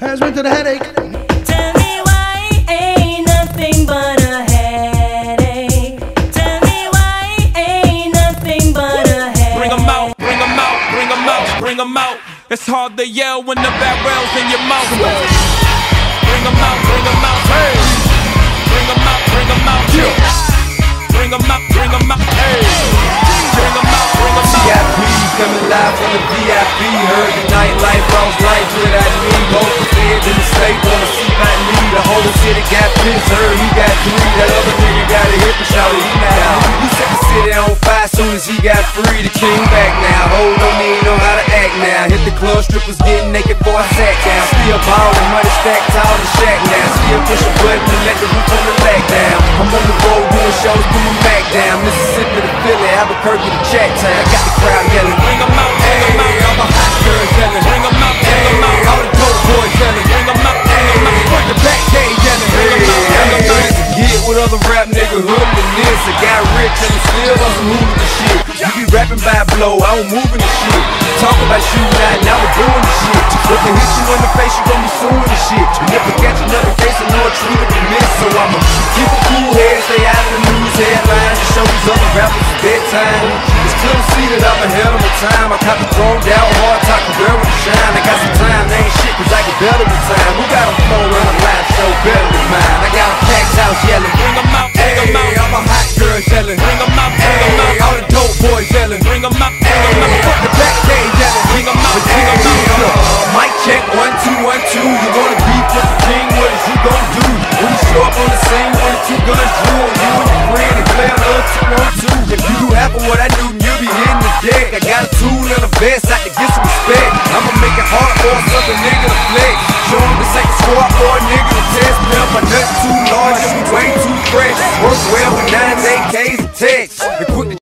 Has went to the headache. Tell me why ain't nothing but a headache. Tell me why ain't nothing but a headache. Bring 'em out, bring 'em out, bring 'em out, bring 'em out. It's hard to yell when the barrel's in your mouth. Nightlife, bounce life with I need. Both the feds in the state wanna see my knee. The whole city got pissed, heard he got three. That other nigga got a hip and shouted he not out. He set the city on fire soon as he got free. The king back now. Hold on, he ain't know how to act now. Hit the club, strippers getting naked before I sat down. Still ballin', money stacked tall and shack now. Still push a button and let the roof on the leg down. I'm on the road doing shows, my Mac down. Mississippi to Philly, Albuquerque to Chat Town. I got the crowd yelling. Moving the shit. You be rapping by blow, I don't moving the shit. Talk about shooting out, now we're doing the shit. If I hit you in the face, you gon' be suing the shit. And if I catch another case, I know it's treated the miss. So I'ma keep a cool head, stay out of the news headlines, and show these other rappers it's bedtime. It's clear to see that I'm ahead of my time. I the thrown down hard, talk a girl with a shine. I got some time, they ain't shit, cause I get better with time. Who got a flow and a live show better than mine? I got a packed house yelling. Bring 'em out, bring 'em Hey, out. I'm a hot girl yelling. Bring 'em boys yelling. Bring 'em out, bring 'em Hey, out. fuck the back cage yelling. Bring 'em out, bring 'em out. uh, Mic check, one, two, one, two. You wanna beef with the king, what is you gon' do? When you show up on the scene, one two guns drew on you and your friend and play a little two on two. If you do half of what I do, then you'll be hitting the deck. I got a tool and a vest, I can get some respect. I'ma make it hard for a southern nigga to flex. Show him this ain't a squad for a nigga to test up. My nuts too large and we way too fresh. Work well with